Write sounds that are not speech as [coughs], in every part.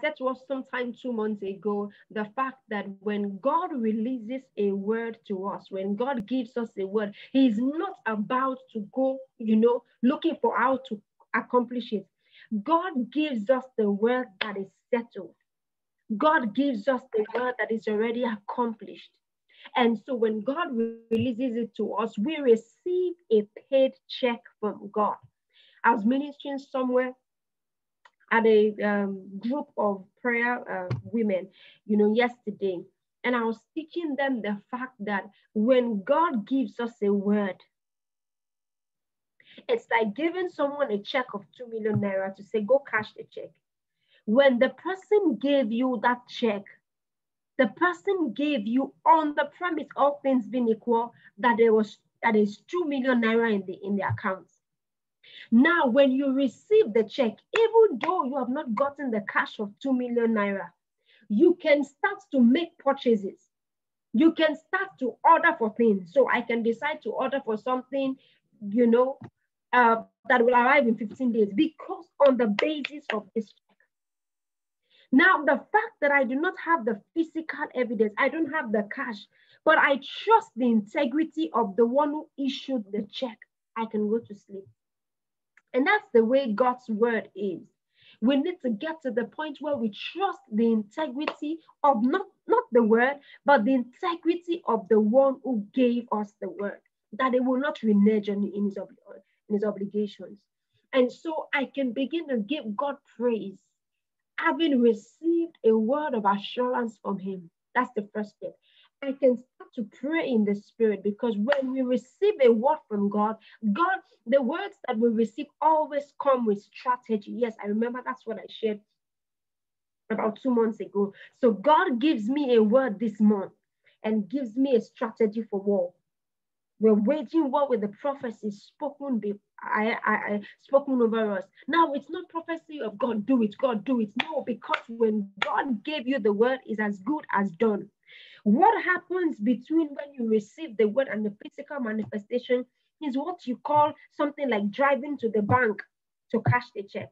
said to us sometime two months ago the fact that when God releases a word to us, when God gives us a word, He is not about to go, you know, looking for how to accomplish it. God gives us the word that is settled. God gives us the word that is already accomplished. And so when God releases it to us, we receive a paid check from God. I was ministering somewhere at a um, group of prayer uh, women, you know, yesterday. And I was teaching them the fact that when God gives us a word, it's like giving someone a check of 2 million naira to say, go cash the check. When the person gave you that check, the person gave you on the premise, all things being equal, that there was that is 2 million naira in the in the account. Now, when you receive the check, even though you have not gotten the cash of 2 million naira, you can start to make purchases. You can start to order for things. So I can decide to order for something, you know, uh, that will arrive in 15 days because on the basis of this check. Now, the fact that I do not have the physical evidence, I don't have the cash, but I trust the integrity of the one who issued the check, I can go to sleep. And that's the way God's word is. We need to get to the point where we trust the integrity of not, not the word, but the integrity of the one who gave us the word, that it will not renege in his, in his obligations. And so I can begin to give God praise, having received a word of assurance from him. That's the first step. I can start to pray in the spirit because when we receive a word from God, God, the words that we receive always come with strategy. Yes, I remember that's what I shared about two months ago. So God gives me a word this month and gives me a strategy for war. We're waging war with the prophecy spoken, be, I, I, I, spoken over us. Now it's not prophecy of God, do it, God, do it. No, because when God gave you the word, is as good as done. What happens between when you receive the word and the physical manifestation is what you call something like driving to the bank to cash the check.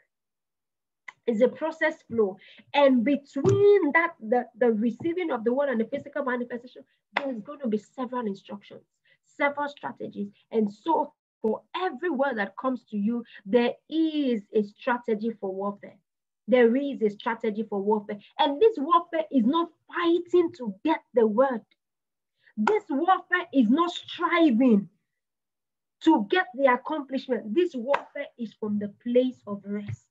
It's a process flow. And between that, the, the receiving of the word and the physical manifestation, there's going to be several instructions, several strategies. And so for every word that comes to you, there is a strategy for warfare there is a strategy for warfare. And this warfare is not fighting to get the word. This warfare is not striving to get the accomplishment. This warfare is from the place of rest.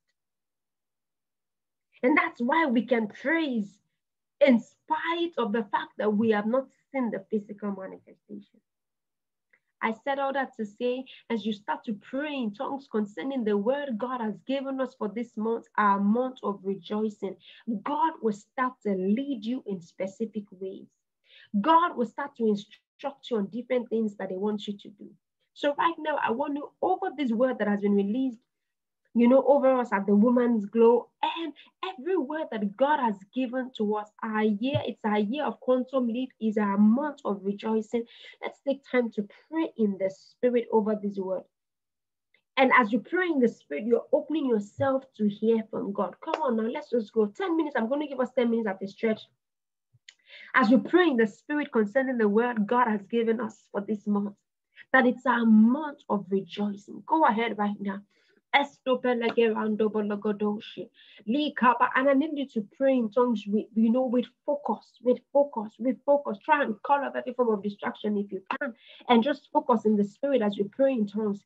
And that's why we can praise in spite of the fact that we have not seen the physical manifestation. I said all that to say, as you start to pray in tongues concerning the word God has given us for this month, our month of rejoicing, God will start to lead you in specific ways. God will start to instruct you on different things that He wants you to do. So, right now, I want to, over this word that has been released you know, over us at the Woman's Glow, and every word that God has given to us. Our year, it's our year of quantum leap, is our month of rejoicing. Let's take time to pray in the spirit over this word. And as you pray in the spirit, you're opening yourself to hear from God. Come on now, let's just go. 10 minutes. I'm going to give us 10 minutes at this church. As you pray in the spirit concerning the word God has given us for this month, that it's our month of rejoicing. Go ahead right now and I need you to pray in tongues with you know with focus, with focus, with focus. Try and call up every form of distraction if you can, and just focus in the spirit as you pray in tongues.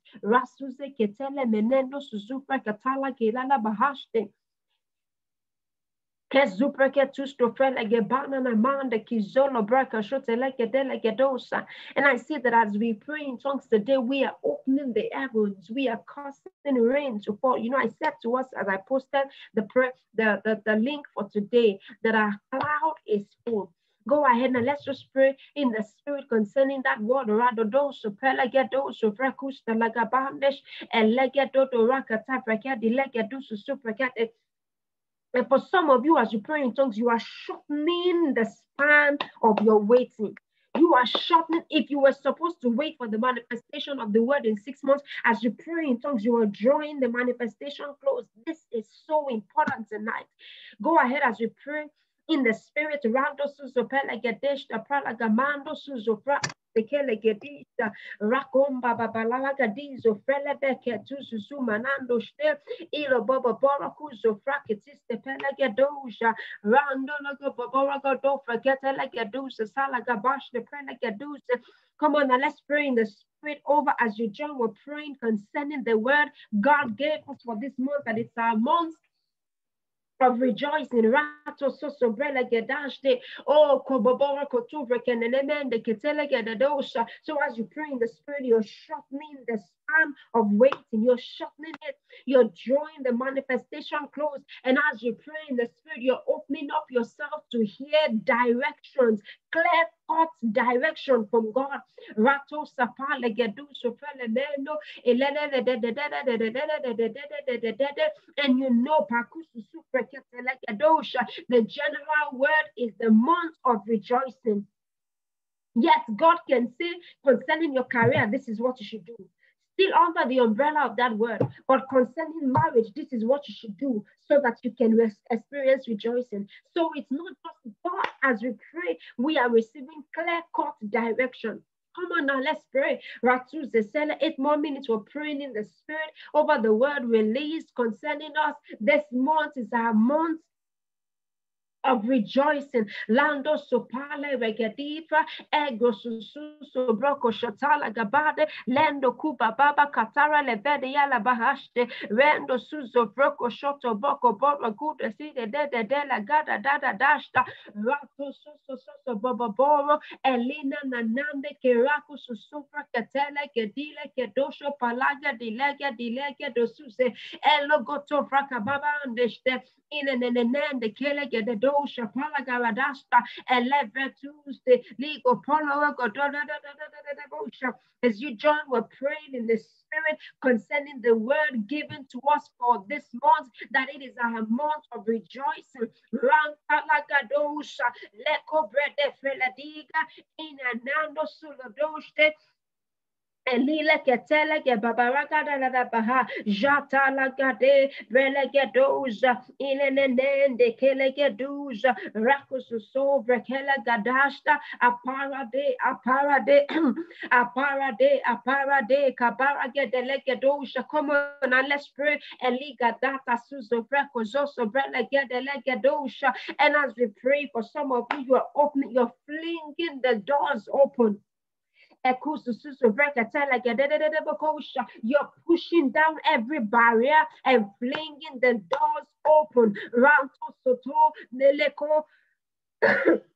And I see that as we pray in tongues today, we are opening the heavens, we are casting rain to fall. You know, I said to us as I posted the prayer, the, the, the link for today that our cloud is full. Go ahead and let's just pray in the spirit concerning that word. Radodoso, pelagedoso, frakusta, lagabandesh, and legedodo rakata, frakadi, legedoso, suprakate. And for some of you, as you pray in tongues, you are shortening the span of your waiting. You are shortening. If you were supposed to wait for the manifestation of the word in six months, as you pray in tongues, you are drawing the manifestation close. This is so important tonight. Go ahead as we pray in the spirit. Rando suzopela gedesh da pralagamando suzopra Bekele gedisa rakomba babalala gadizo frele beke tuzu sumanando shte ilo bobo bora kuzo fraketiste pele gedoja rando logo bobora godofra getele gedusa sala gabash de prele gedusa Come on now, let's pray in the spirit over as you join. We're praying concerning the word God gave us for this month, and it's our month of rejoicing. Rato soso brele gedashte. Oh, kobobora kotuvre kenenemende ketele gedadosha. So as you pray in the spirit, you're shortening the span of waiting. You're shortening it. You're drawing the manifestation close. And as you pray in the spirit, you're opening up yourself to hear directions, clear cut direction from God. Rato and you know the general word is the month of rejoicing. Yet God can say concerning your career, this is what you should do still under the umbrella of that word. But concerning marriage, this is what you should do so that you can experience rejoicing. So it's not just God as we pray, we are receiving clear cut direction. Come on now, let's pray. Ratu Zesela, eight more minutes. We're praying in the spirit over the word released concerning us. This month is our month of rejoicing. Lando sopale regedifa, ego sususo broko shatala gabade, lendo kuba baba katara lebede yala bahashte, rendo suzo broko shoto boko bora guda side de de de la gada dada dashta, rato suso suso bobo boro, elina nanande keraku susupra katele kedile kedosho palaga dilega dilega dosuse, elo goto fraka baba andeshte, inenenende kele gede as you join we're praying in the spirit concerning the word given to us for this month that it is a month of rejoicing Elile ketele ke babaraga da da baha. Jata la gade brele ke doja ile ne nende kele ke doja rakusu sobre kele gadashta. Apara de apara de [clears throat] apara de apara de. Kabara ke dele ke doja come on and let's pray. Eliga data suzo freko zoso brele ke dele ke doja and as we pray for some of you you are opening you're flinging the doors open you're pushing down every barrier and flinging the doors open. [coughs]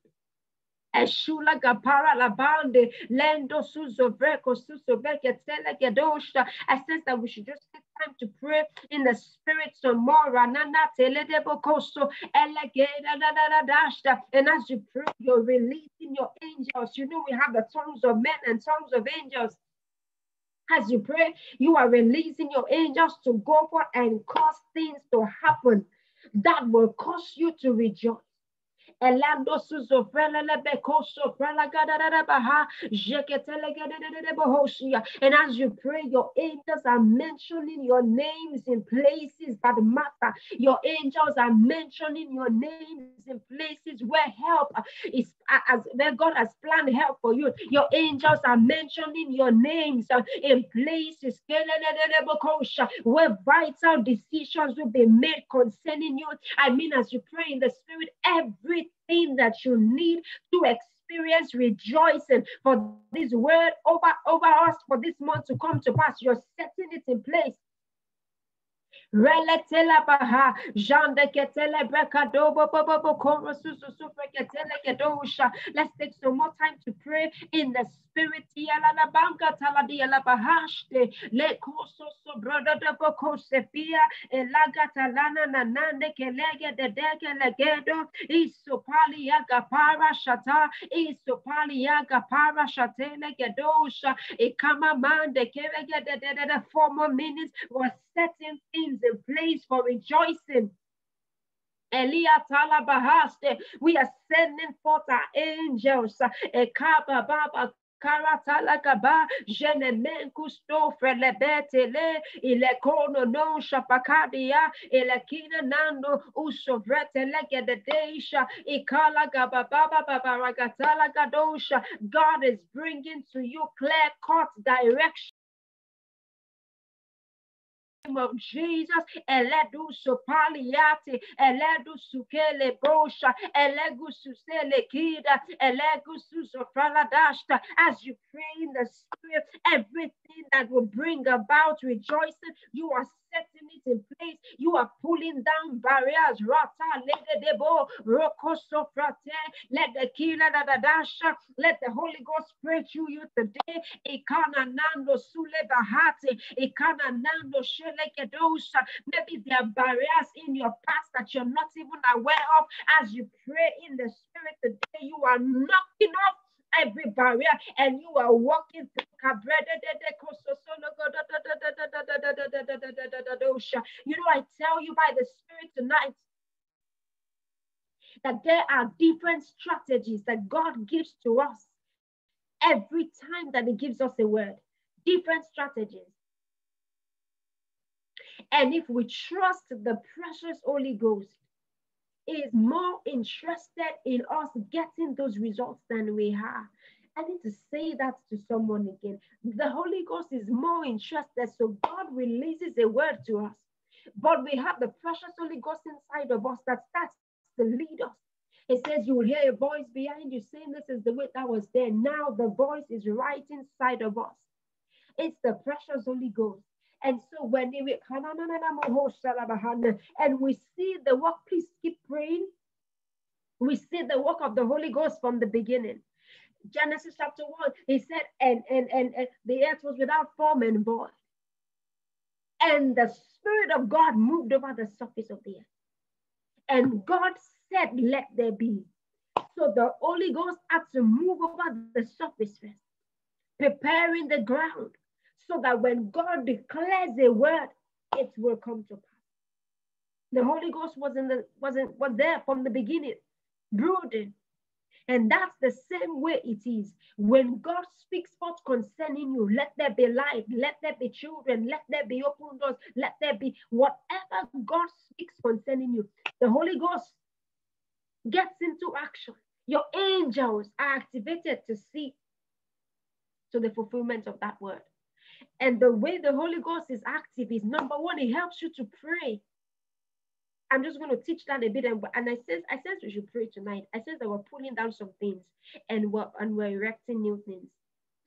Eshula gapara labande lendo suzovreko susoveke telegedosha. I sense that we should just take time to pray in the spirit some more. Ranana teledebokoso elegeda da da da dashta. And as you pray, you're releasing your angels. You know we have the tongues of men and tongues of angels. As you pray, you are releasing your angels to go for and cause things to happen that will cause you to rejoice. Elando suzo frelele bekoso prelagadada baha jeketelegede bohosia. And as you pray, your angels are mentioning your names in places that matter. Your angels are mentioning your names in places where help is as where God has planned help for you. Your angels are mentioning your names uh, in places where vital decisions will be made concerning you. I mean, as you pray in the spirit, every everything that you need to experience rejoicing for this word over, over us for this month to come to pass. You're setting it in place. Reletela baha, ketele bobo ketele gedosha. Let's take some more time to pray in the spirit. Yala la banka taladi yala bahashte, le koso so brother de boko sefia, elaga talana nanande kelege de deke para shata, iso pali yaga para shatele gedosha, ikama mande kevege de de four more minutes. Was setting things in place for rejoicing. Elia Talabahaste, we are sending forth our angels. Ekaba Baba Karatalakaba, Jenemen Kusto, Frelebetele, Ilekono non Shapakadia, Ilekina Nando, Usovrete Legedesha, Ikala Gababa Babaragatala Gadosha. God is bringing to you clear cut direction of Jesus, eledu sopaliati, eledu sukele bosha, elegu susele kida, elegu susopraladashta. As you pray in the spirit, everything that will bring about rejoicing, you are setting it in place. You are pulling down barriers. Rata ledebo rokoso. Let the kila da da dasha. Let the Holy Ghost pray through you today. Ikana nando sule bahati. Ikana nando. Maybe there are barriers in your past that you're not even aware of. As you pray in the spirit today, you are knocking off every barrier and you are walking through. You know I tell you by the spirit tonight that there are different strategies that God gives to us every time that he gives us a word different strategies and if we trust the precious Holy Ghost is more interested in us getting those results than we are. I need to say that to someone again. The Holy Ghost is more interested, so God releases a word to us. But we have the precious Holy Ghost inside of us that starts to lead us. It says you will hear a voice behind you saying, This is the way that was there. Now the voice is right inside of us. It's the precious Holy Ghost. And so when we and we see the work, please keep praying. We see the work of the Holy Ghost from the beginning. Genesis chapter 1, he said, and, and, and, and the earth was without form and void. And the Spirit of God moved over the surface of the earth. And God said, Let there be. So the Holy Ghost had to move over the surface first, preparing the ground so that when God declares a word, it will come to pass. The Holy Ghost was in the wasn't was there from the beginning, brooding. And that's the same way it is. When God speaks forth concerning you, let there be light, let there be children, let there be open doors, let there be whatever God speaks concerning you. The Holy Ghost gets into action. Your angels are activated to see to the fulfillment of that word. And the way the Holy Ghost is active is number one, it helps you to pray. I'm just going to teach that a bit. And, and I says, I says we should pray tonight. I says that we're pulling down some things and we're and we're erecting new things.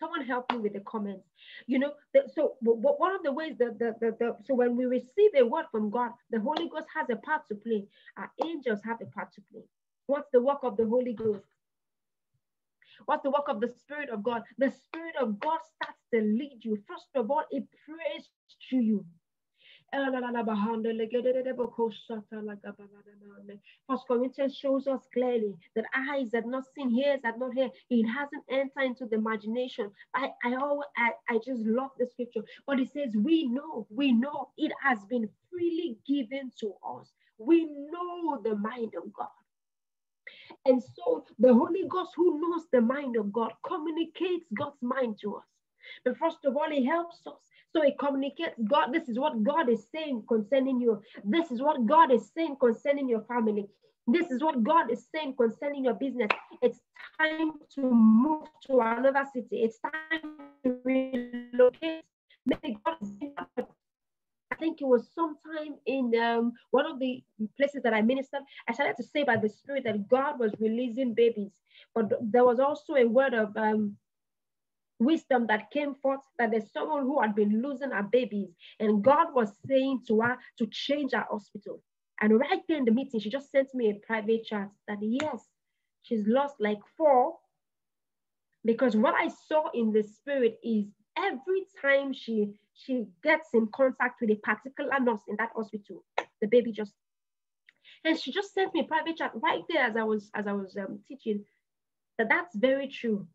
Someone help me with the comments. You know, the, so one of the ways that the, the, the so when we receive a word from God, the Holy Ghost has a part to play. Our angels have a part to play. What's the work of the Holy Ghost? What's the work of the Spirit of God? The Spirit of God starts to lead you. First of all, it prays to you. First Corinthians shows us clearly that eyes have not seen, ears have not heard, it hasn't entered into the imagination. I I always I, I just love the scripture, but it says we know, we know it has been freely given to us. We know the mind of God. And so the Holy Ghost, who knows the mind of God, communicates God's mind to us. But first of all, He helps us. So He communicates God. This is what God is saying concerning you. This is what God is saying concerning your family. This is what God is saying concerning your business. It's time to move to another city. It's time to relocate. Maybe God I think it was sometime in um, one of the places that I ministered. I started to say by the Spirit that God was releasing babies, but there was also a word of um, wisdom that came forth that there's someone who had been losing her babies, and God was saying to her to change her hospital. And right there in the meeting, she just sent me a private chat that yes, she's lost like four. Because what I saw in the spirit is every time she she gets in contact with a particular nurse in that hospital, the baby just and she just sent me a private chat right there as I was as I was um, teaching that that's very true.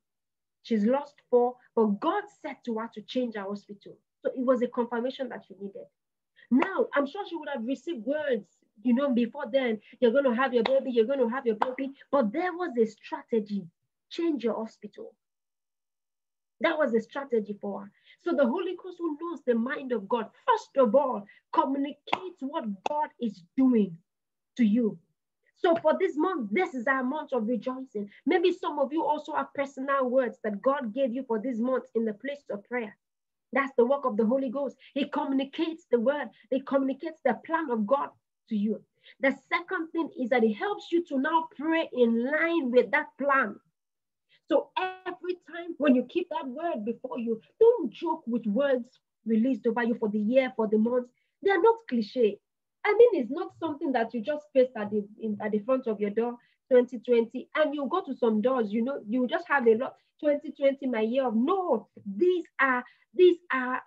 She's lost four, but God said to her to change her hospital. So it was a confirmation that she needed. Now, I'm sure she would have received words you know, before then, you're going to have your baby, you're going to have your baby. But there was a strategy change your hospital. That was a strategy for her. So the Holy Ghost who knows the mind of God, first of all, communicates what God is doing to you. So for this month, this is our month of rejoicing. Maybe some of you also have personal words that God gave you for this month in the place of prayer. That's the work of the Holy Ghost. He communicates the word, he communicates the plan of God to you. The second thing is that it helps you to now pray in line with that plan. So every time when you keep that word before you, don't joke with words released over you for the year, for the month. They are not cliche. I mean, it's not something that you just paste at the in, at the front of your door 2020 and you go to some doors, you know, you just have a lot 2020, my year of no. These are these are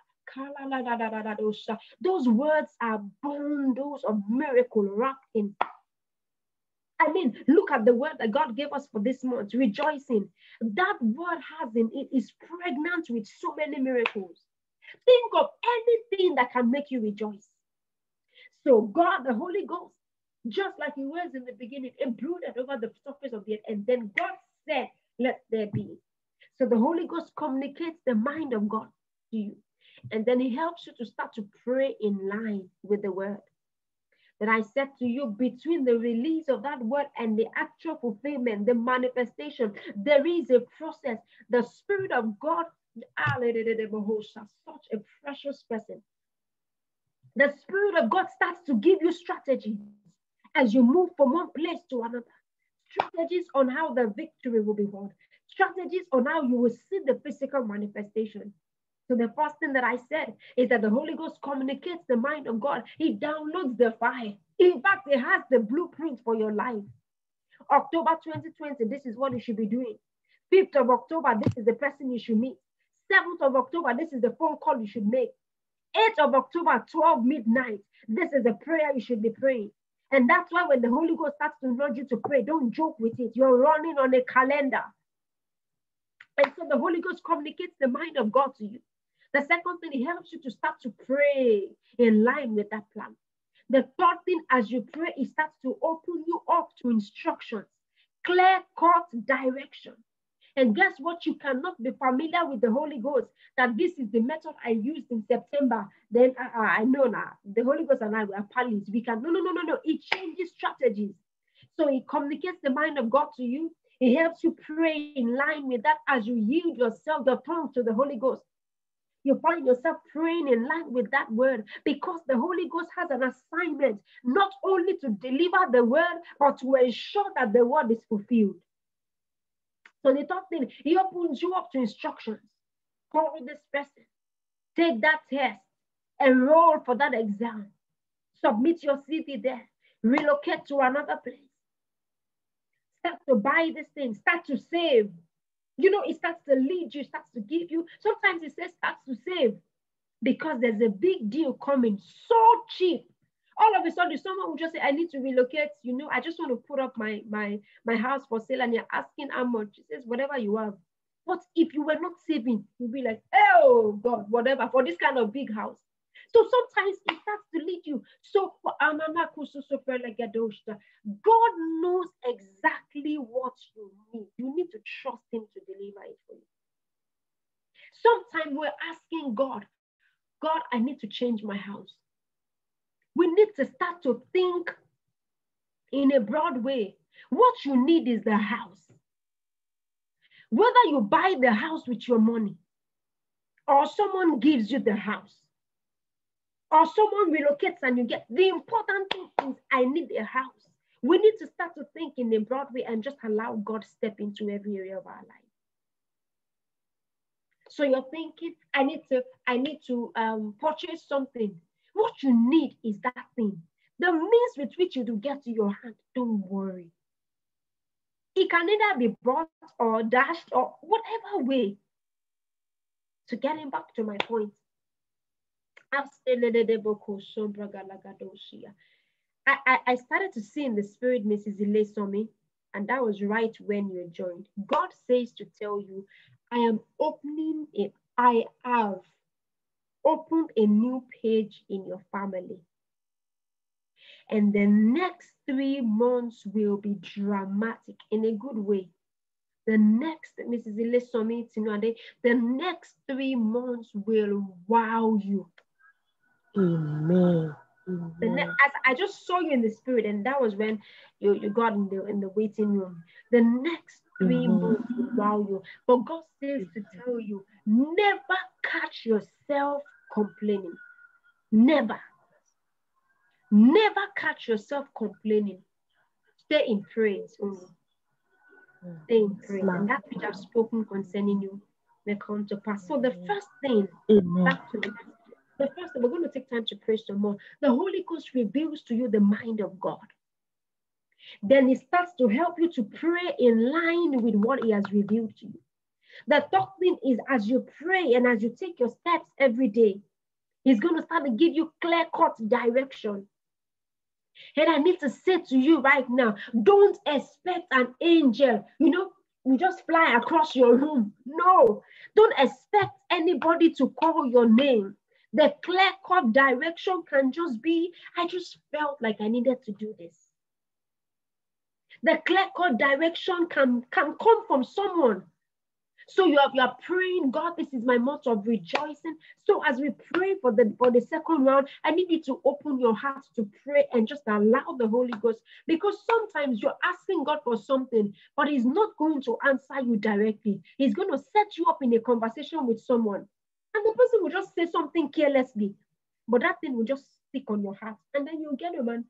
those words are bundles of miracle wrapped in. I mean, look at the word that God gave us for this month, rejoicing. That word has in it is pregnant with so many miracles. Think of anything that can make you rejoice. So, God, the Holy Ghost, just like He was in the beginning, brooded over the surface of the earth, and then God said, Let there be. So, the Holy Ghost communicates the mind of God to you. And then He helps you to start to pray in line with the word. That I said to you, between the release of that word and the actual fulfillment, the manifestation, there is a process. The Spirit of God, such a precious person. The Spirit of God starts to give you strategies as you move from one place to another. Strategies on how the victory will be won. Strategies on how you will see the physical manifestation. So the first thing that I said is that the Holy Ghost communicates the mind of God. He downloads the file. In fact, it has the blueprint for your life. October 2020, this is what you should be doing. 5th of October, this is the person you should meet. 7th of October, this is the phone call you should make. 8th of October, 12 midnight, this is the prayer you should be praying. And that's why when the Holy Ghost starts to nudge you to pray, don't joke with it. You're running on a calendar. And so the Holy Ghost communicates the mind of God to you. The second thing, it helps you to start to pray in line with that plan. The third thing, as you pray, it starts to open you up to instructions, clear cut direction. And guess what? You cannot be familiar with the Holy Ghost that this is the method I used in September. Then uh, uh I know now the Holy Ghost and I were pals. We can no, no, no, no, no. It changes strategies. So it communicates the mind of God to you. It helps you pray in line with that as you yield yourself the tongue to the Holy Ghost you find yourself praying in line with that word because the Holy Ghost has an assignment not only to deliver the word, but to ensure that the word is fulfilled. So the third thing, he opens you up to instructions. Call this person, take that test, enroll for that exam, submit your CV there, relocate to another place. Start to buy this thing, start to save, you know, it starts to lead you, starts to give you. Sometimes it says starts to save because there's a big deal coming so cheap. All of a sudden, someone will just say, I need to relocate. You know, I just want to put up my my my house for sale, and you're asking how much. He says, whatever you have. But if you were not saving, you'll be like, oh God, whatever, for this kind of big house. So sometimes it starts to lead you. So God knows exactly what you need. You need to trust Him to deliver it for you. Sometimes we're asking God, God, I need to change my house. We need to start to think in a broad way. What you need is the house. Whether you buy the house with your money or someone gives you the house, or someone relocates and you get the important thing is I need a house. We need to start to think in a broad way and just allow God step into every area of our life. So you're thinking, I need to, I need to um, purchase something. What you need is that thing. The means with which you to get to your hand, don't worry. It can either be brought or dashed or whatever way. So getting back to my point, I, I, I started to see in the spirit Mrs. Ilesomi, and that was right when you joined. God says to tell you, I am opening it. I have opened a new page in your family. And the next three months will be dramatic in a good way. The next, Mrs. Ilesomi Tinuade, the next three months will wow you. Amen. The ne- as I just saw you in the spirit, and that was when you, you got in the in the waiting room. The next 3 mm-hmm. months will wow you. But God says to tell you, never catch yourself complaining. Never. Never catch yourself complaining. Stay in praise only. Stay in praise. And that which I've spoken concerning you may come to pass. So the first thing, back to the, the first we're going to take time to pray some more. The Holy Ghost reveals to you the mind of God. Then it starts to help you to pray in line with what he has revealed to you. The third thing is as you pray and as you take your steps every day, he's going to start to give you clear cut direction. And I need to say to you right now don't expect an angel, you know, you just fly across your room. No, don't expect anybody to call your name. The clear cut direction can just be I just felt like I needed to do this. The clear cut direction can, can come from someone so you are, you are praying, God, this is my month of rejoicing. So as we pray for the for the second round, I need you to open your heart to pray and just allow the Holy Ghost. Because sometimes you're asking God for something, but He's not going to answer you directly. He's going to set you up in a conversation with someone. And the person will just say something carelessly. But that thing will just stick on your heart. And then you get a man.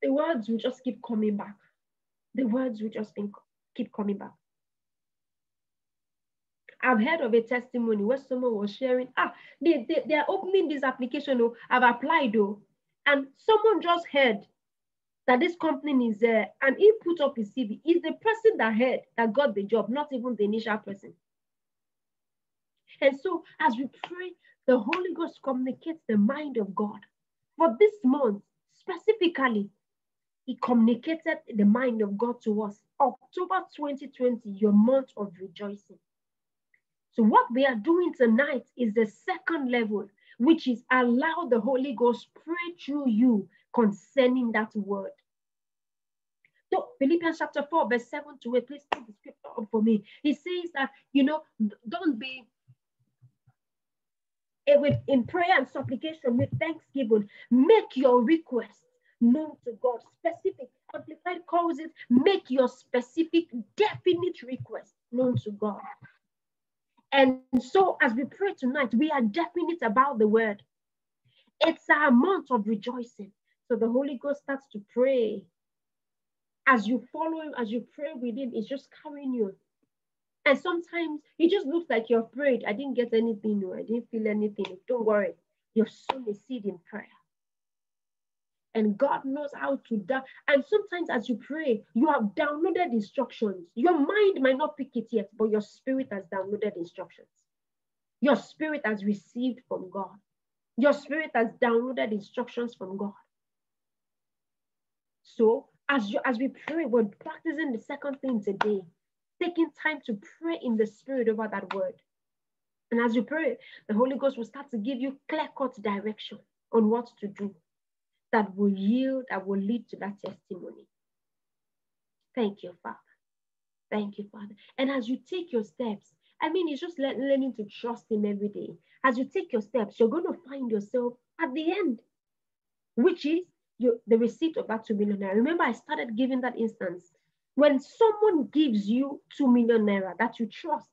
The words will just keep coming back. The words will just keep coming back. I've heard of a testimony where someone was sharing, ah, they, they, they are opening this application, oh, I've applied, though. And someone just heard that this company is there, and he put up his CV. Is the person that heard that got the job, not even the initial person. And so, as we pray, the Holy Ghost communicates the mind of God. For this month, specifically, He communicated the mind of God to us. October 2020, your month of rejoicing. So, what we are doing tonight is the second level, which is allow the Holy Ghost pray through you concerning that word. So, Philippians chapter 4, verse 7 to 8, please take the scripture up for me. He says that, you know, don't be with in prayer and supplication with thanksgiving, make your request known to God. Specific, amplified it, make your specific, definite request known to God. And so, as we pray tonight, we are definite about the word. It's our month of rejoicing. So the Holy Ghost starts to pray. As you follow him, as you pray with him, it's just carrying you. And sometimes it just looks like you're afraid. I didn't get anything new. I didn't feel anything. Don't worry. You're sowing a seed in prayer and God knows how to do. And sometimes as you pray, you have downloaded instructions. Your mind might not pick it yet, but your spirit has downloaded instructions. Your spirit has received from God. Your spirit has downloaded instructions from God. So as you as we pray, we're practicing the second thing today, taking time to pray in the spirit over that word. And as you pray, the Holy Ghost will start to give you clear-cut direction on what to do that will yield, that will lead to that testimony. Thank you, Father. Thank you, Father. And as you take your steps, I mean, it's just learning to trust Him every day. As you take your steps, you're going to find yourself at the end, which is the receipt of that 2 million naira. Remember, I started giving that instance. When someone gives you 2 million naira that you trust,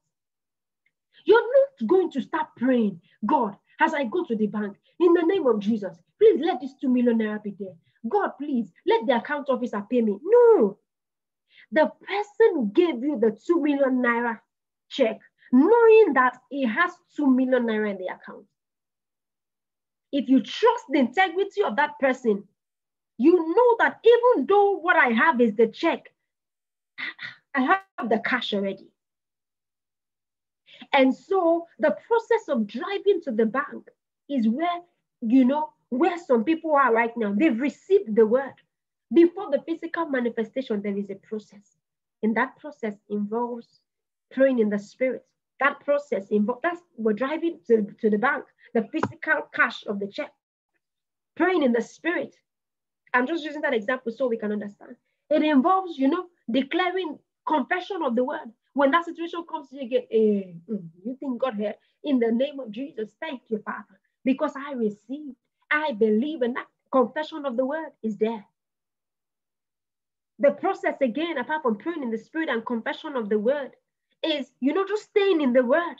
you're not going to start praying, God, as I go to the bank, in the name of Jesus, Please let this 2 million naira be there. God, please let the account officer pay me. No. The person who gave you the 2 million naira check, knowing that he has 2 million naira in the account. If you trust the integrity of that person, you know that even though what I have is the check, I have the cash already. And so the process of driving to the bank is where, you know, where some people are right now. They've received the word. Before the physical manifestation, there is a process. And that process involves praying in the spirit. That process involves, that's, we're driving to, to the bank, the physical cash of the check. Praying in the spirit. I'm just using that example so we can understand. It involves, you know, declaring confession of the word. When that situation comes to you again, eh, mm, you think God here in the name of Jesus, thank you, Father, because I received, I believe, and that confession of the word is there. The process again, apart from praying in the spirit and confession of the word, is you know just staying in the word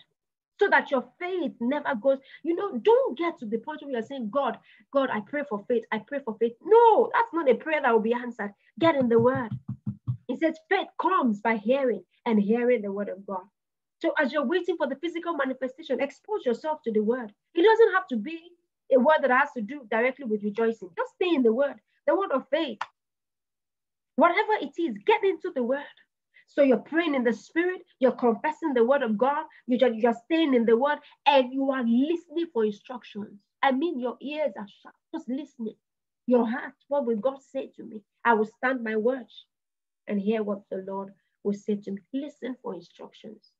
so that your faith never goes. You know, don't get to the point where you're saying, God, God, I pray for faith. I pray for faith. No, that's not a prayer that will be answered. Get in the word. Says, faith comes by hearing and hearing the word of God. So as you're waiting for the physical manifestation, expose yourself to the word. It doesn't have to be a word that has to do directly with rejoicing. Just stay in the word, the word of faith. Whatever it is, get into the word. So you're praying in the spirit, you're confessing the word of God, you're just, you're staying in the word, and you are listening for instructions. I mean, your ears are sharp, just listening. Your heart, what will God say to me? I will stand my words and hear what the Lord will say to me. Listen for instructions.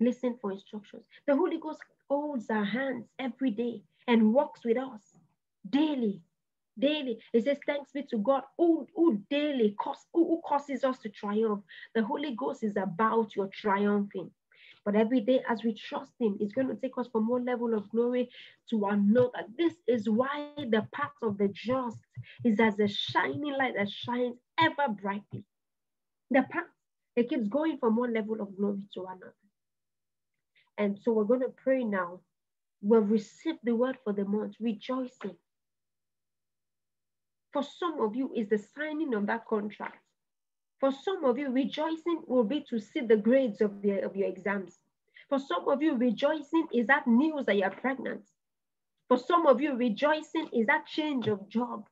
Listen for instructions. The Holy Ghost holds our hands every day and walks with us daily daily. It says, Thanks be to God who, who daily who, who causes us to triumph. The Holy Ghost is about your triumphing. But every day, as we trust Him, it's going to take us from one level of glory to another. This is why the path of the just is as a shining light that shines ever brightly. The path, it keeps going from one level of glory to another. And so we're going to pray now. We'll receive the word for the month, rejoicing for some of you, is the signing of that contract. For some of you, rejoicing will be to see the grades of, the, of your exams. For some of you, rejoicing is that news that you're pregnant. For some of you, rejoicing is that change of job.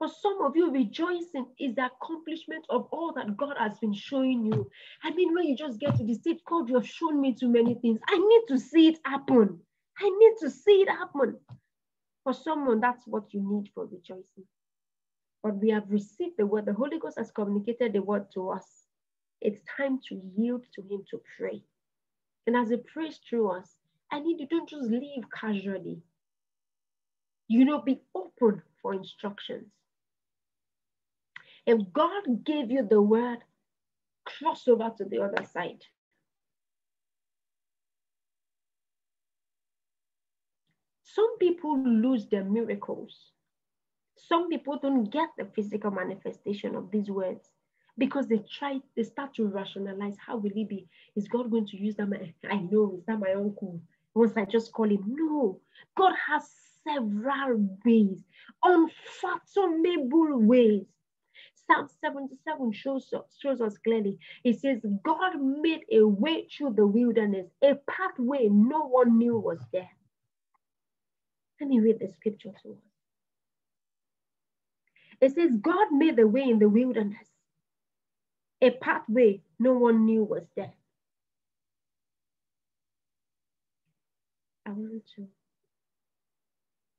For some of you, rejoicing is the accomplishment of all that God has been showing you. I mean, when you just get to the state, God, you have shown me too many things. I need to see it happen. I need to see it happen. For someone, that's what you need for rejoicing. But we have received the word. The Holy Ghost has communicated the word to us. It's time to yield to Him to pray. And as He prays through us, I need you don't just leave casually. You know, be open for instructions. If God gave you the word, cross over to the other side. Some people lose their miracles. Some people don't get the physical manifestation of these words because they try, they start to rationalize how will it be? Is God going to use that? I know, is that my uncle? Once I just call him, no. God has several ways, unfathomable ways. Psalm 77 shows us, shows us clearly. It says, God made a way through the wilderness, a pathway no one knew was there. Let me read the scripture to us. It says, God made the way in the wilderness, a pathway no one knew was there. I want to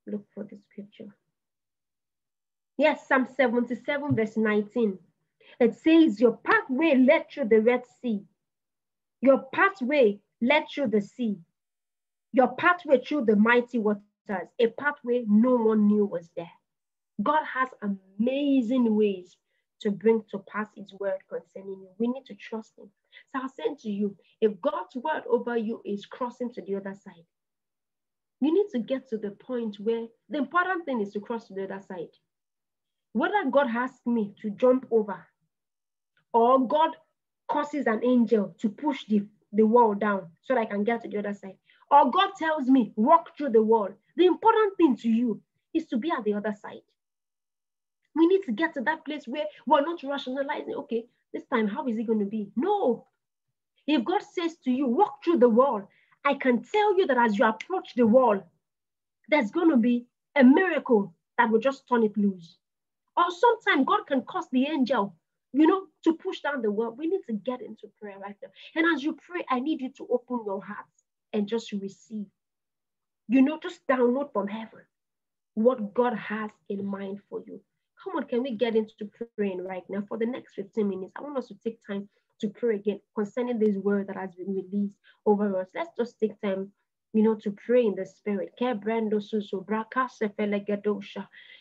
look for the scripture. Yes, Psalm 77, verse 19. It says, Your pathway led through the Red Sea. Your pathway led through the sea. Your pathway through the mighty waters a pathway no one knew was there. God has amazing ways to bring to pass his word concerning you. We need to trust him. So I'll say to you, if God's word over you is crossing to the other side, you need to get to the point where the important thing is to cross to the other side. Whether God asks me to jump over or God causes an angel to push the, the wall down so that I can get to the other side, or God tells me, walk through the wall, the important thing to you is to be at the other side. We need to get to that place where we're not rationalizing, okay, this time, how is it going to be? No. If God says to you, walk through the wall, I can tell you that as you approach the wall, there's going to be a miracle that will just turn it loose. Or sometimes God can cause the angel, you know, to push down the wall. We need to get into prayer right now. And as you pray, I need you to open your heart and just receive. You know, just download from heaven what God has in mind for you. Come on, can we get into praying right now? For the next 15 minutes, I want us to take time to pray again concerning this word that has been released over us. Let's just take time, you know, to pray in the spirit.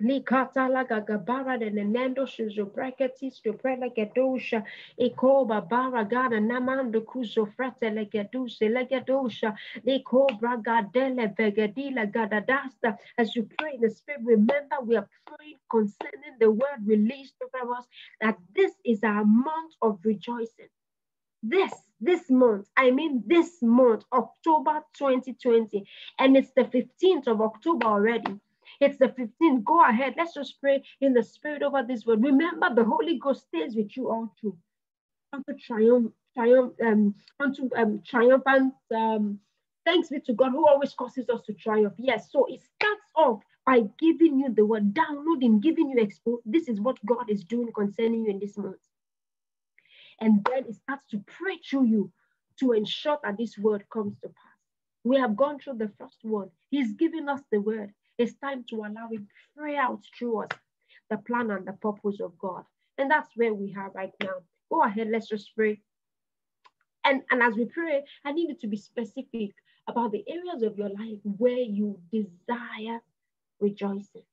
Likata la gagabara de nenendo shizo braketis to prela gedosha ikoba bara gada namando kuzo frete legeduse legedosha likobra gadele begedila gadadasta as you pray in the spirit remember we are praying concerning the word released over us that this is our month of rejoicing. This this month i mean this month october 2020 and it's the 15th of october already it's the 15th. Go ahead. Let's just pray in the spirit over this word. Remember, the Holy Ghost stays with you all through. Unto triumph, triumph, um, unto um, triumphant. Um, thanks be to God who always causes us to triumph. Yes. So it starts off by giving you the word, downloading, giving you expo. This is what God is doing concerning you in this month. And then it starts to pray through you to ensure that this word comes to pass. We have gone through the first one. He's given us the word. It's time to allow Him pray out through us the plan and the purpose of God. And that's where we are right now. Go ahead, let's just pray. And, and as we pray, I need you to be specific about the areas of your life where you desire rejoicing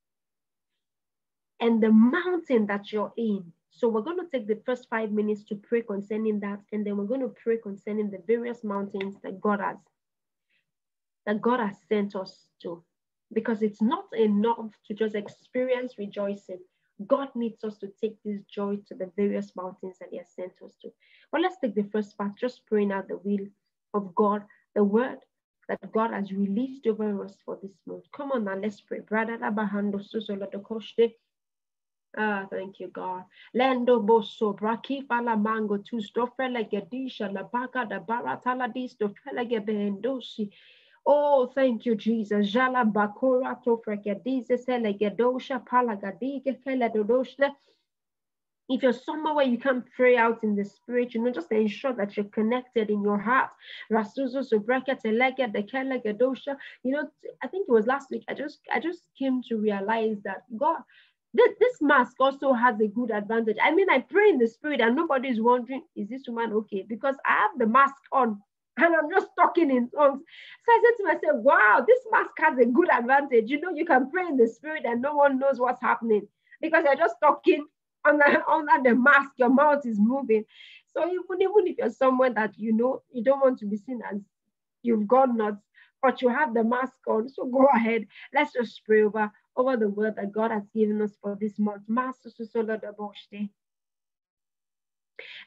and the mountain that you're in. So we're going to take the first five minutes to pray concerning that, and then we're going to pray concerning the various mountains that God has that God has sent us to because it's not enough to just experience rejoicing. God needs us to take this joy to the various mountains that He has sent us to. But let's take the first part, just praying out the will of God, the word that God has released over us for this month. Come on now, let's pray. brother. Ah, thank you, God. Lendo boso braki fala mango tu stofele gedisha la da baratala di stofele gebendosi. Oh, thank you, Jesus. Jala bakora to. If you're somewhere where you can pray out in the spirit, you know, just ensure that you're connected in your heart. Dekelegedosha. You know, I think it was last week. I just I just came to realize that God, this, this mask also has a good advantage. I mean, I pray in the spirit and nobody's wondering, is this woman okay? Because I have the mask on and I'm just talking in tongues. So I said to myself, wow, this mask has a good advantage. You know, you can pray in the spirit and no one knows what's happening because you're just talking under, under the mask, your mouth is moving. So even, even if you're someone that you know you don't want to be seen as you've got nuts, but you have the mask on, so go ahead. Let's just pray over, over the word that God has given us for this month. Master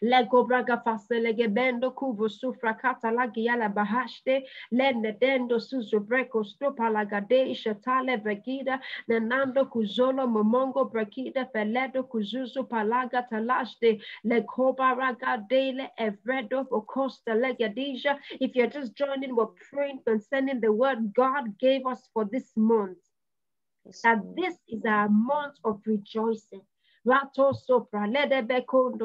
Lego braga faselege bendo kuvo sufra kata lagi yala bahashte lende dendo suzo breko stopa lagade shatale vegida nanando kuzolo momongo brekida feledo kuzuzu palaga talashte lekoba raga dele evredo okosta legadija. If you're just joining, we're praying concerning the word God gave us for this month. That this is our month of rejoicing. Rato sopra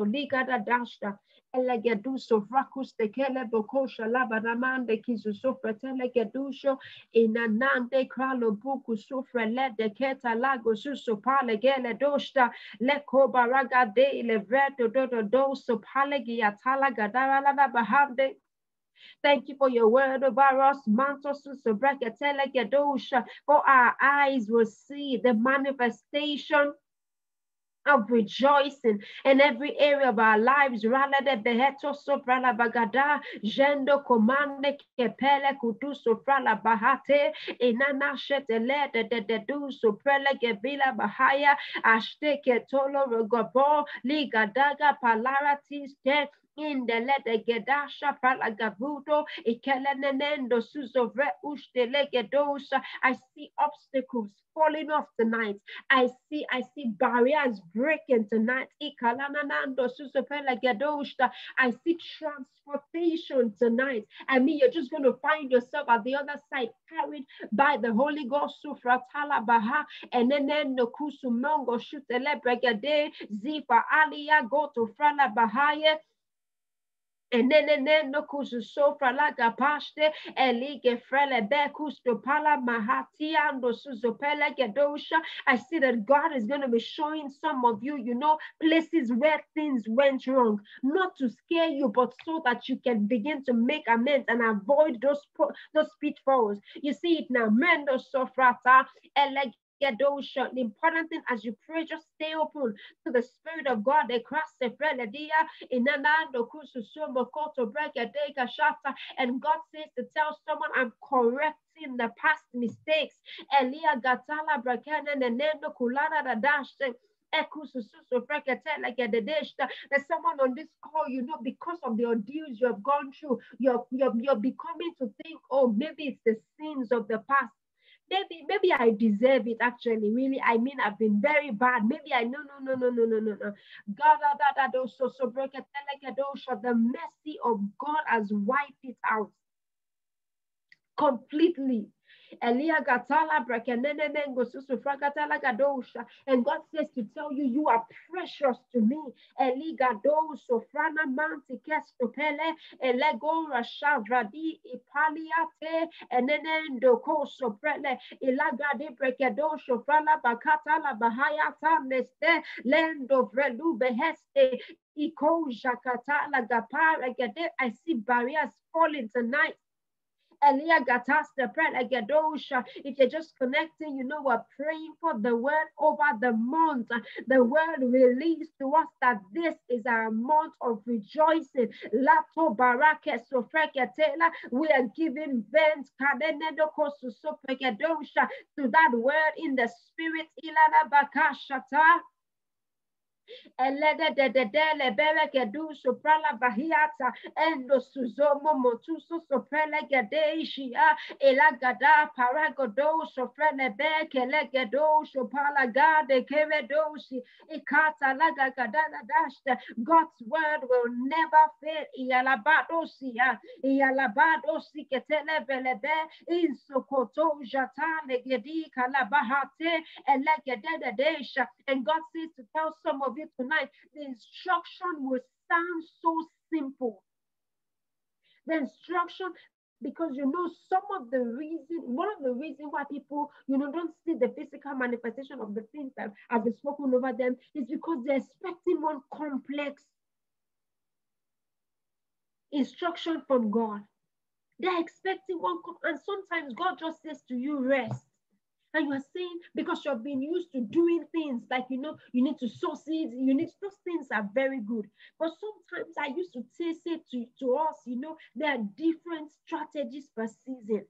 ligada dashta elegeduso frakus de kele bokosha labanamande kizu inanande kralo buku lede keta lago suso pale gele doshta leko baraga de dodo doso pale giatala gadara bahande Thank you for your word over us. For our eyes will see the manifestation of rejoicing in every area of our lives. Rala de beheto soprala bagada, jendo komande kepele kutu soprala bahate, inana shetele de de de du soprele gevila bahaya, ashte ketolo rogobo, ligadaga palaratis te, in the letter gedasha. I see obstacles falling off tonight. I see, I see barriers breaking tonight. I see transportation tonight. I mean, you're just going to find yourself at the other side, carried by the Holy Ghost. Sufratala Baha, and then the Kusumongo Shutele Brigade, Zifa Alia, go to Frala Bahaya. Eneneno kusu sofra laga paste elige frele bekus to pala mahatia ando suzopele gedosha. I see that God is going to be showing some of you, you know, places where things went wrong, not to scare you, but so that you can begin to make amends and avoid those those pitfalls. You see it now, mendo sofrata eleg the important thing as you pray, just stay open to the Spirit of God. the cross And God says to tell someone, I'm correcting the past mistakes. Elia Gatala Brakana Nendo Kulana Dadash. There's someone on this call, you know, because of the ordeals you have gone through, you're, you're, you're becoming to think, oh, maybe it's the sins of the past maybe maybe I deserve it actually. Really, I mean I've been very bad. Maybe I no no no no no no no no. God that so so break the mercy of God has wiped it out completely. Elia Gatala Gadosha. And God says to tell you, you are precious to me. Eli Gado Sofrana Manti Kestopele Elego Rashavradi Ipaliate Enenendo Koso Prele Ilagade Brekedo Sofrana Bakata La Bahayata Neste Lendo Vrelu Beheste Iko Jakata La Gapara I see barriers falling tonight. If you're just connecting, you know we're praying for the word over the month. The word released to us that this is our month of rejoicing. Lato Barake Sofrekatela. We are giving vent to that word in the spirit. Ilana Bakashata. Elede de de de soprala bahiata endo soprele soprele sopala ikata God's word will never fail. Ialabadosia ialabadosi ketele belebe insokoto jatane gedi kalabahate elegede de desha and God says to tell some of you tonight, the instruction will sound so simple. The instruction, because you know, some of the reason, one of the reasons why people, you know, don't see the physical manifestation of the things that have been spoken over them is because they're expecting one complex instruction from God. They're expecting one, and sometimes God just says to you, rest. And you are saying because you've been used to doing things like you know, you need to sow seeds, you need those things are very good. But sometimes I used to say, to, to us, you know, there are different strategies per season.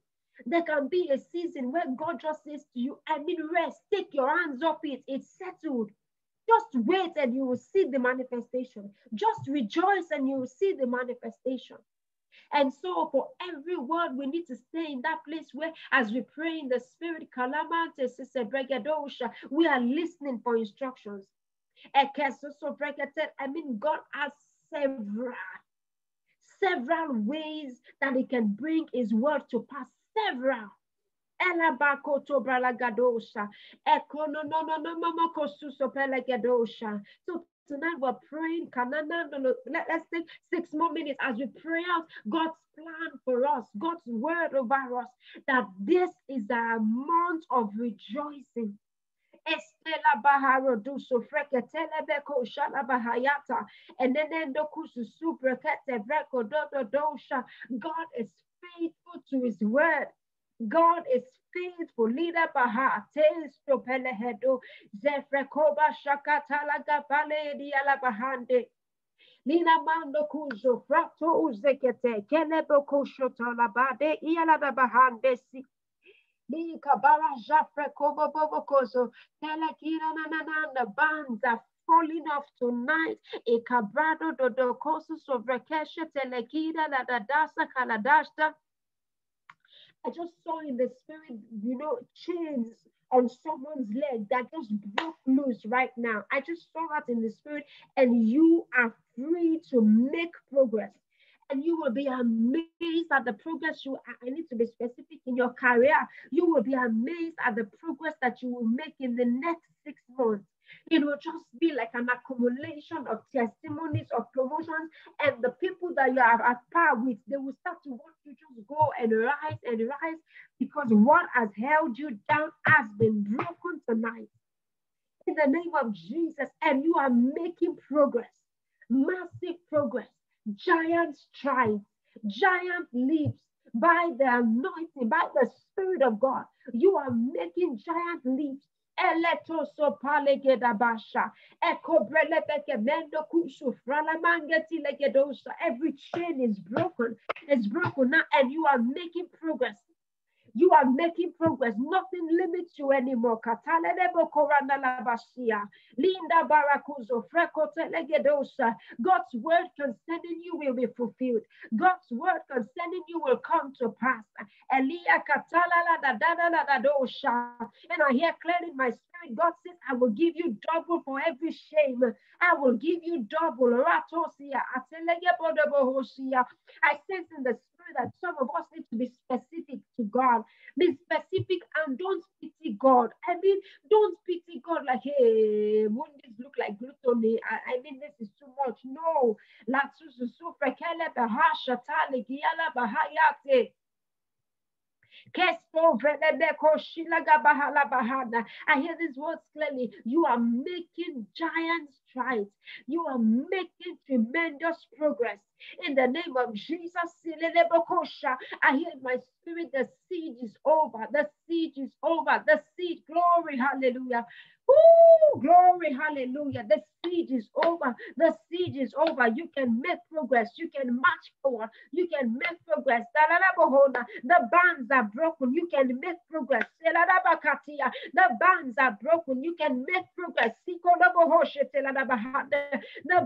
There can be a season where God just says to you, I mean, rest, take your hands off it, it's settled. Just wait and you will see the manifestation. Just rejoice and you will see the manifestation. And so, for every word, we need to stay in that place where, as we pray in the spirit, we are listening for instructions. I mean, God has several, several ways that He can bring His word to pass. Several. So Tonight we're praying. No, no, no. Let's take six more minutes as we pray out God's plan for us, God's word over us, that this is a month of rejoicing. Estela Baharo Duso Freketele Beko Shala Bahayata and then Suprekete Breko Dodo Dosha. God is faithful to his word. God is faithful. Lida baha tes propelehedo zefrekoba shakatala gabale diala bahande. Lina mando kuzo frato uzekete Kenebo koshoto labade iala bahande si. Lika bara jafrekobo bobokozo telekira nanananda banza falling off tonight. Ekabrado dodokosu sovrekeshe telekira la dadasa kaladashta. I just saw in the spirit, you know, chains on someone's leg that just broke loose right now. I just saw that in the spirit, and you are free to make progress. And you will be amazed at the progress you I need to be specific in your career. You will be amazed at the progress that you will make in the next six months. It will just be like an accumulation of testimonies of promotions and the people that you are at par with they will start to want you just go and rise and rise because what has held you down has been broken tonight. In the name of jesus and you are making progress massive progress. Giant strides giant leaps by the anointing by the spirit of god. You are making giant leaps Eletoso palegedabasha. Ekobrelebekemendo kusufralamangeti legedosa. Every chain is broken. It's broken now, and you are making progress. You are making progress. Nothing limits you anymore. Linda Barakuzo, God's word concerning you will be fulfilled. God's word concerning you will come to pass. Elia And I hear clearly in my spirit, God says, I will give you double for every shame. I will give you double. Ratosia. I sense in the that some of us need to be specific to God. Be specific and don't pity God. I mean, don't pity God like, hey, wouldn't this look like gluttony? I, I mean, this is too much. No. I hear these words clearly. You are making giant strides. You are making tremendous progress. In the name of Jesus, I hear my spirit, the siege is over. The siege is over. The siege, glory, hallelujah. Ooh, glory, hallelujah. The siege is over. The siege is over. You can make progress. You can march forward. You can make progress. The bands are broken. You can make progress. The bands are broken. You can make progress. The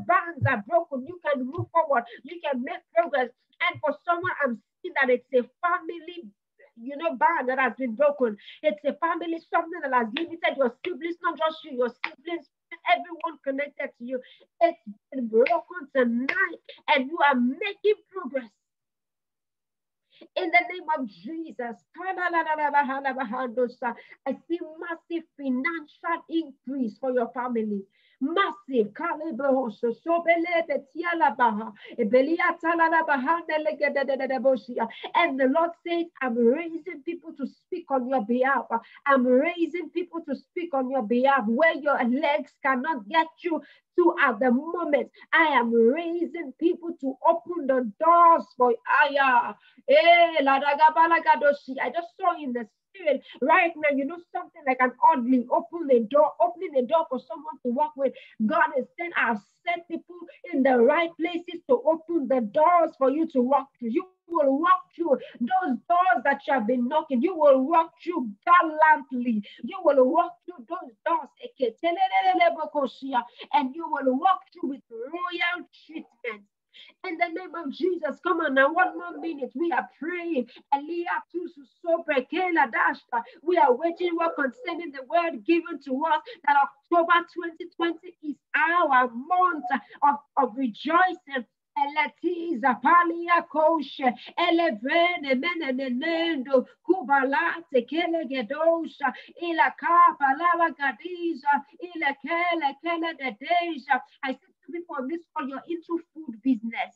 bands are broken. You can move forward. You can make progress. And for someone, I'm seeing that it's a family you know, band that has been broken. It's a family, something that has limited your siblings, not just you, your siblings, everyone connected to you. It's been broken tonight, and you are making progress. In the name of Jesus, I see massive financial increase for your family massive. And the Lord says I'm raising people to speak on your behalf. I'm raising people to speak on your behalf where your legs cannot get you to at the moment. I am raising people to open the doors for Aya. Eh, I just saw in the spirit right now, you know, something like an oddly open the door, opening the door for someone to walk with. God is saying, I've set people in the right places to open the doors for you to walk through. You will walk through those doors that you have been knocking. You will walk through gallantly. You will walk through those doors. And you will walk through with royal treatment. In the name of Jesus, come on now, one more minute. We are praying. We are waiting. We're concerning the word given to us that October 2020 is our month of, of rejoicing. Eletiza palia koshe elevene menenendo kubalate kele gedosha ila kapa lava gadiza ila kele kele dedeja. I said people on this call, you're into food business.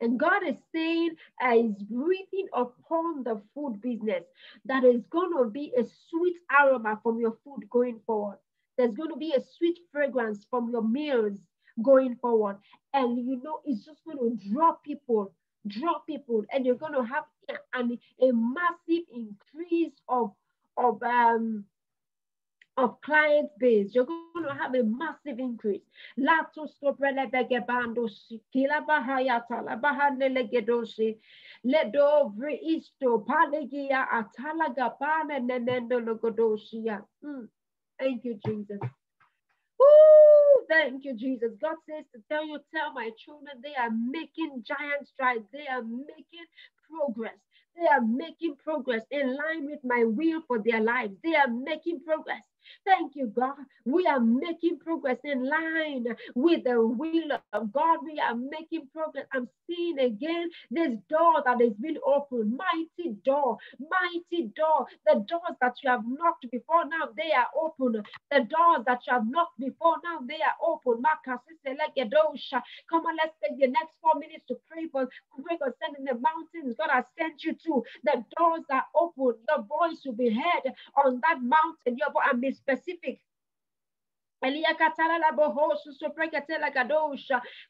And God is saying, uh, is breathing upon the food business that is going to be a sweet aroma from your food going forward. There's going to be a sweet fragrance from your meals going forward. And you know, it's just going to draw people, draw people, and you're going to have an, a massive increase of, of um, of client base. You're going to have a massive increase. Hmm. Thank you, Jesus. Woo! Thank you, Jesus. God says to tell you, tell my children, they are making giant strides. They are making progress. They are making progress in line with my will for their lives. They are making progress Thank you, God. We are making progress in line with the will of God. We are making progress. I'm seeing again this door that has been opened. Mighty door, mighty door. The doors that you have knocked before now, they are open. The doors that you have knocked before now, they are open. Come on, let's take the next four minutes to pray for pray concerning the mountains God has sent you to. The doors are open. Your voice will be heard on that mountain. Your voice be specific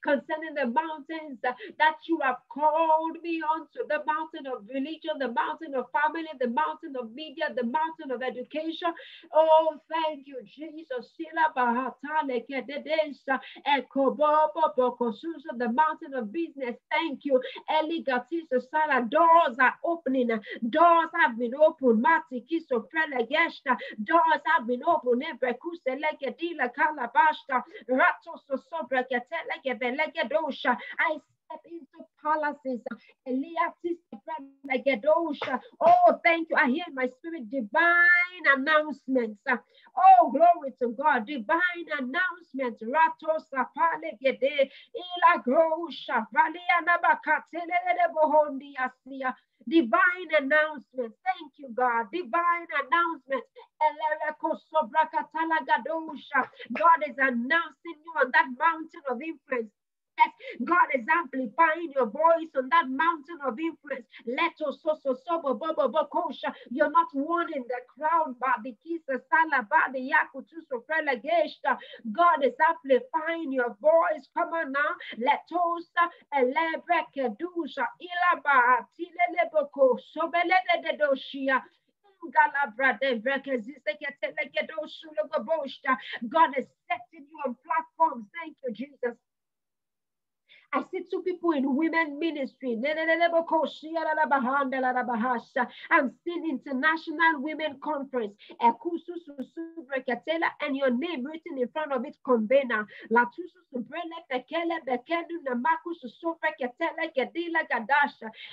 concerning the mountains that you have called me onto the mountain of religion, the mountain of family, the mountain of media, the mountain of education. Oh, thank you, Jesus. The mountain of business. Thank you. Doors are opening. Doors have been opened. Doors have been opened I step into palaces. Oh, thank you. I hear my spirit divine announcements. Oh, glory to God. Divine announcements. Ratos apale gede ila grosha. Valiana bakatele bohondi asia. Divine announcements. Thank you, God. Divine announcements. God is announcing you on that mountain of influence. Yes, God is amplifying your voice on that mountain of influence. Let us so so so kosha. You're not wanting the crown, but the kisa sala but the yakutu so God is amplifying your voice. Come on now. Let us elebreke dusha ilaba tileleboko sobelede de doshia. God is setting you on platforms. Thank you, Jesus. I see two people in women ministry. I'm seeing International Women Conference. And your name written in front of it, convener.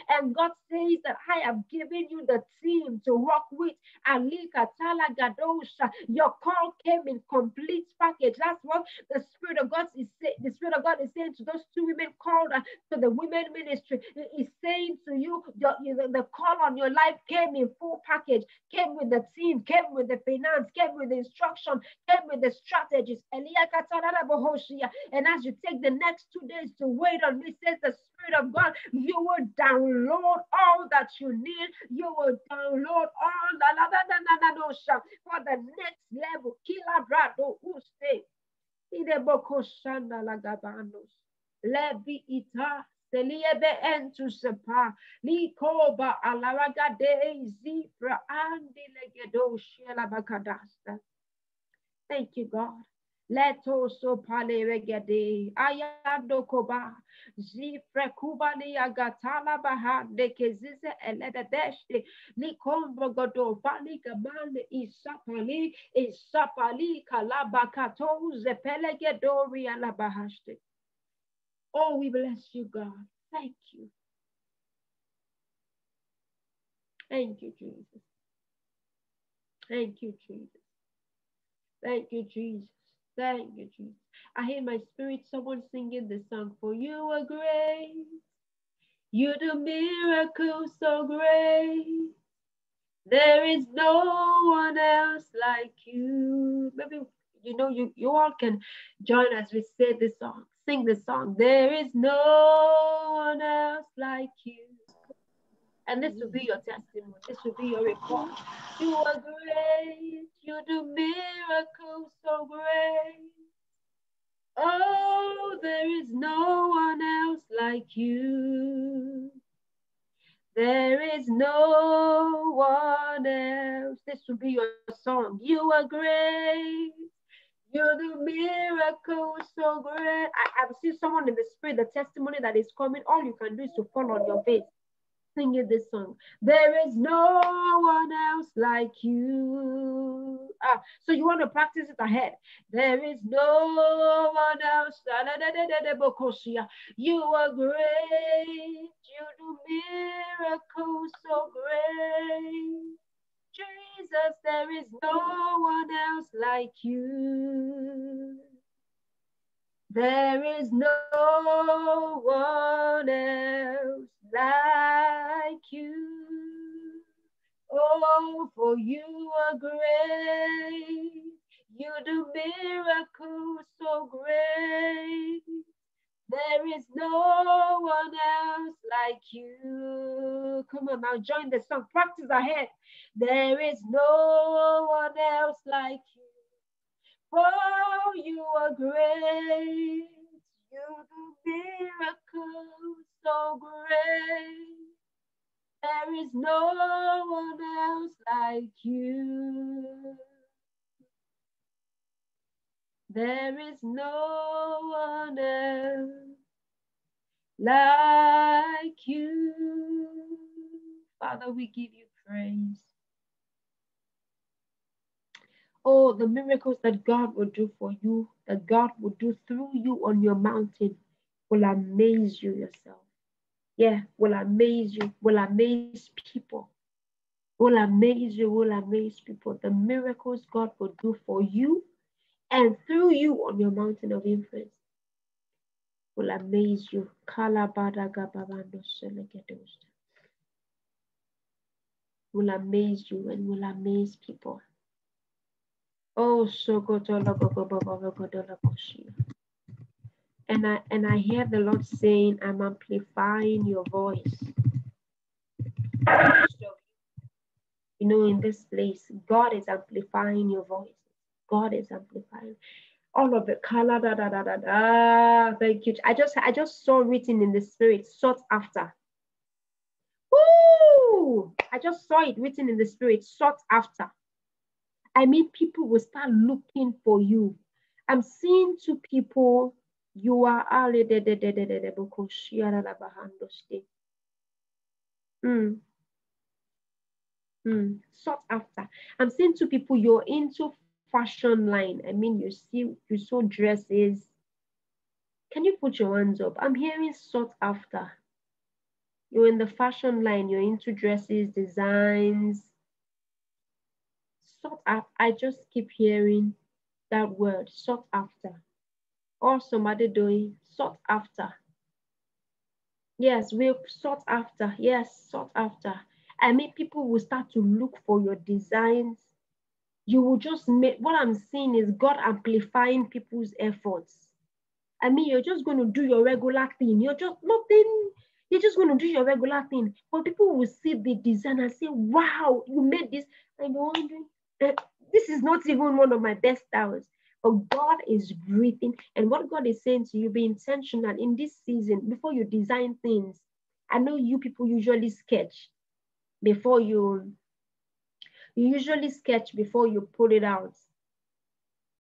And God says that I have given you the team to work with. Your call came in complete package. That's what the Spirit of God is saying. The Spirit of God is saying to those two women called uh, to the women ministry is saying to you, your, the call on your life came in full package, came with the team, came with the finance, came with the instruction, came with the strategies. And as you take the next two days to wait on me, says the Spirit of God, you will download all that you need. You will download all the for the next level. Kila brado uste. Ideboko shanda lagabanos. Levi ita seliebe entu sepa likoba alaraga de zifra andi legedo shela bakadasta. Thank you, God. Leto so pale regede ayando koba zifre kubali agatala baha de kezize elede deshte ni kombo godo fali kamane isapali isapali kalabakato zepele gedori alabahashte. Oh, we bless you, God. Thank you. Thank you, Jesus. Thank you, Jesus. Thank you, Jesus. Thank you, Jesus. I hear my spirit, someone singing the song, For you are great. You do miracles so great. There is no one else like you. Maybe you know you, you all can join as we say this song sing the song. There is no one else like you. And this will be your testimony. This will be your report. You are great. You do miracles so great. Oh, there is no one else like you. There is no one else. This will be your song. You are great. You're the miracle so great. I, I've seen someone in the spirit, the testimony that is coming. All you can do is to fall on your face, singing this song. There is no one else like you. Ah, so you want to practice it ahead. There is no one else. You are great. You do miracles so great. Jesus, there is no one else like you. There is no one else like you. Oh, for you are great. You do miracles so great. There is no one else like you. Come on now, join the song. Practice ahead. There is no one else like you. For you are great. You do miracles so great. There is no one else like you. There is no one else like you. Father, we give you praise. Oh, the miracles that God will do for you, that God will do through you on your mountain, will amaze you yourself. Yeah, will amaze you, will amaze people. Will amaze you, will amaze people. The miracles God will do for you and through you on your mountain of influence will amaze you. Will amaze you and will amaze people. Oh, so good. And I and I hear the Lord saying, I'm amplifying your voice. You know, in this place, God is amplifying your voice. God is amplifying. All of it. Kala da da da da da. Thank you. I just I just saw written in the spirit, sought after. Woo! I just saw it written in the spirit, sought after. I mean, people will start looking for you. I'm seeing two people. You are mm. Mm. sought after. I'm seeing two people. You're into fashion line. I mean, you see, you saw dresses. Can you put your hands up? I'm hearing sought after. You're in the fashion line, you're into dresses, designs. Sought after. I just keep hearing that word, sought after. Or somebody doing sought after. Yes, we're sought after. Yes, sought after. I mean, people will start to look for your designs, you will just make what I'm seeing is God amplifying people's efforts. I mean, you're just going to do your regular thing. You're just nothing, you're just going to do your regular thing. But people will see the design and say, wow, you made this. And you're wondering, eh, this is not even one of my best hours. But God is breathing. And what God is saying to you, be intentional in this season before you design things. I know you people usually sketch before you usually sketch before you put it out.